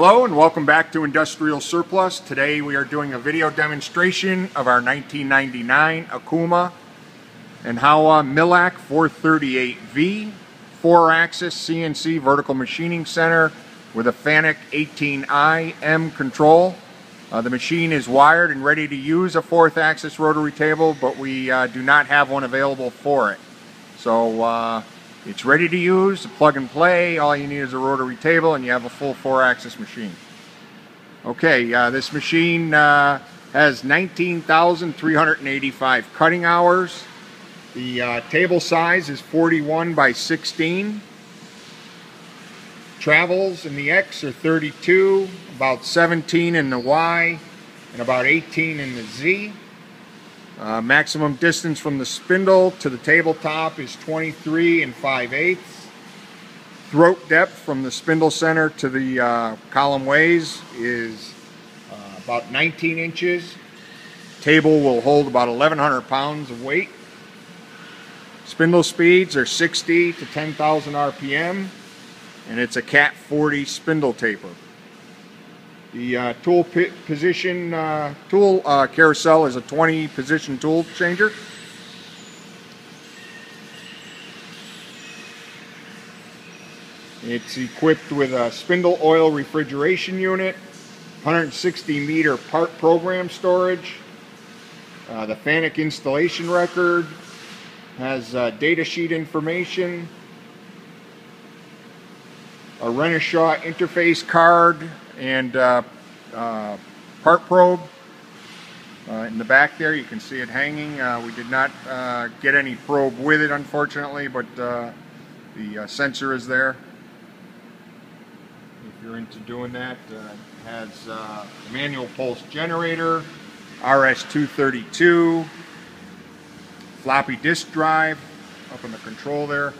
Hello and welcome back to Industrial Surplus. Today we are doing a video demonstration of our 1999 Okuma and Howa Millac 438V 4-axis CNC vertical machining center with a FANUC 18i M control. Uh, the machine is wired and ready to use a fourth axis rotary table, but we uh, do not have one available for it. So uh, it's ready to use, plug and play. All you need is a rotary table and you have a full four axis machine. Okay, uh, this machine uh, has 19,385 cutting hours. The uh, table size is 41 by 16. Travels in the X are 32, about 17 in the Y, and about 18 in the Z. Uh, maximum distance from the spindle to the tabletop is 23 and 5 eighths. Throat depth from the spindle center to the uh, column ways is uh, about 19 inches. Table will hold about 1,100 pounds of weight. Spindle speeds are 60 to 10,000 RPM and it's a Cat 40 spindle taper. The uh, tool position uh, tool uh, carousel is a 20 position tool changer. It's equipped with a spindle oil refrigeration unit, 160 meter part program storage, uh, the FANUC installation record, has uh, data sheet information, a Renishaw interface card and uh, uh, part probe. Uh, in the back there you can see it hanging. Uh, we did not uh, get any probe with it unfortunately, but the sensor is there. If you're into doing that, it has manual pulse generator, RS-232, floppy disk drive up in the control there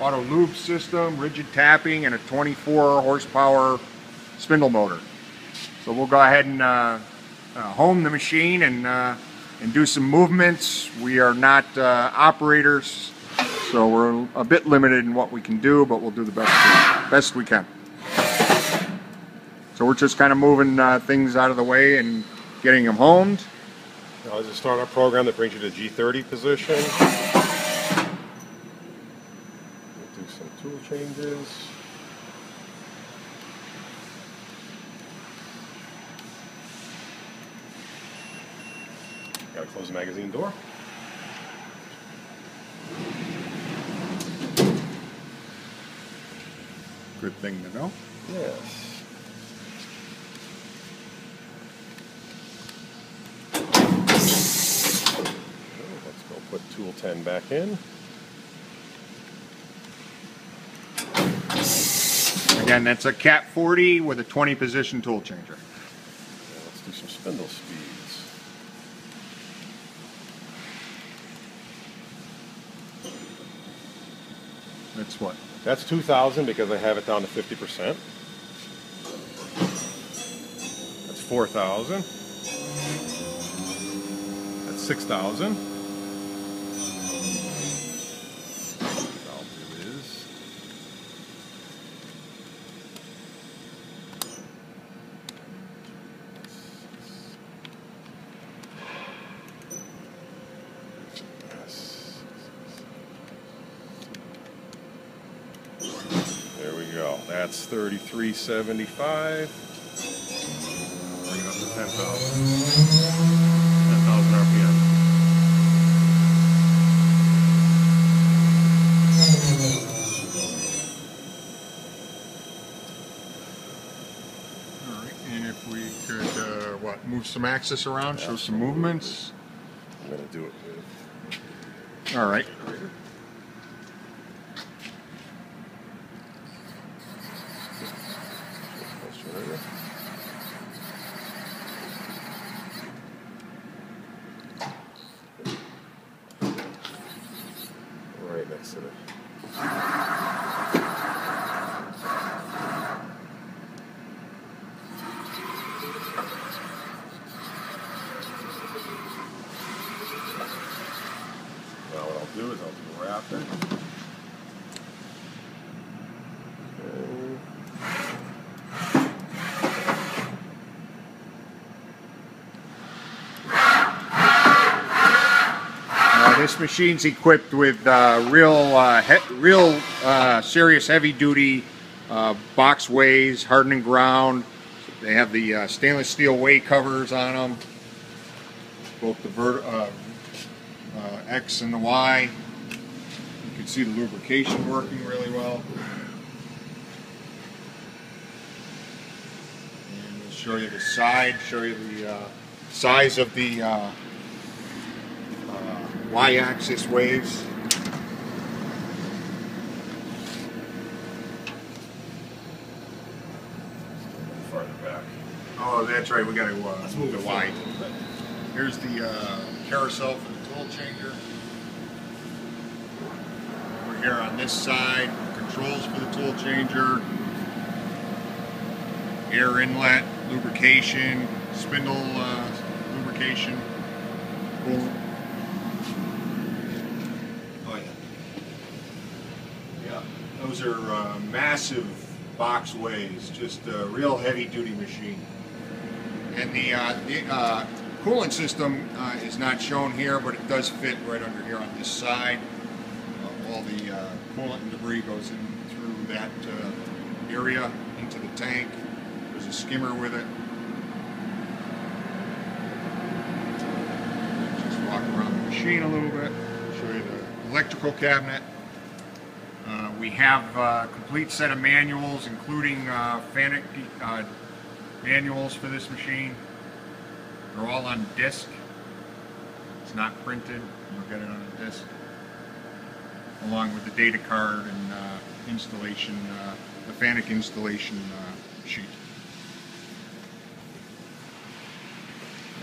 auto lube system, rigid tapping, and a 24 horsepower spindle motor. So we'll go ahead and uh, uh, home the machine and, uh, and do some movements. We are not uh, operators, so we're a bit limited in what we can do, but we'll do the best we, best we can. So we're just kind of moving uh, things out of the way and getting them homed. Now, this is a startup program that brings you to G30 position. some tool changes. Gotta close the magazine door. Good thing to know. Yes. Let's go put tool 10 back in. Again, that's a Cat 40 with a 20 position tool changer. Yeah, let's do some spindle speeds. That's what? That's 2,000 because I have it down to 50%. That's 4,000. That's 6,000. go. That's 3375. Bring it up to 10,000. 10,000 RPM. All right, and if we could, uh, what, move some axis around, show some movements. I'm going to do it. All right. Next it. Now what I'll do is I'll do this machine's equipped with uh, real, uh, real uh, serious heavy-duty uh, box ways, hardening ground. They have the uh, stainless steel way covers on them, both the uh, X and the Y. You can see the lubrication working really well. And we'll show you the side, show you the size of the y-axis waves. Farther back. Oh, that's right. We got to uh, move Y. forward a little. Here's the uh, carousel for the tool changer. Over here on this side, controls for the tool changer, air inlet, lubrication, spindle uh, lubrication. Cool. Are uh, massive box ways, just a real heavy duty machine. And the, uh, the uh, coolant system uh, is not shown here, but it does fit right under here on this side. All the coolant and debris goes in through that area into the tank. There's a skimmer with it. Just walk around the machine a little bit, show you the electrical cabinet. Uh, we have a complete set of manuals, including uh, FANUC uh, manuals for this machine. They're all on disc. It's not printed. You'll get it on a disc, along with the data card and uh, installation, uh, the FANUC installation uh, sheet.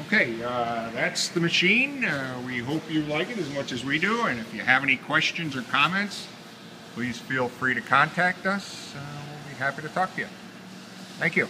Okay, uh, that's the machine. Uh, we hope you like it as much as we do, and if you have any questions or comments, please feel free to contact us. Uh, we'll be happy to talk to you. Thank you.